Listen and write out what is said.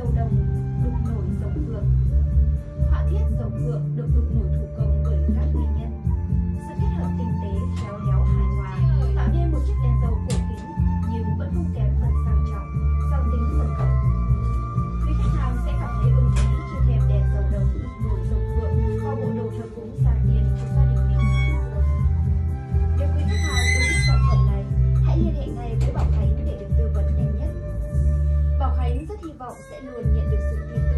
essa udang anh rất hy vọng sẽ luôn nhận được sự tin tưởng.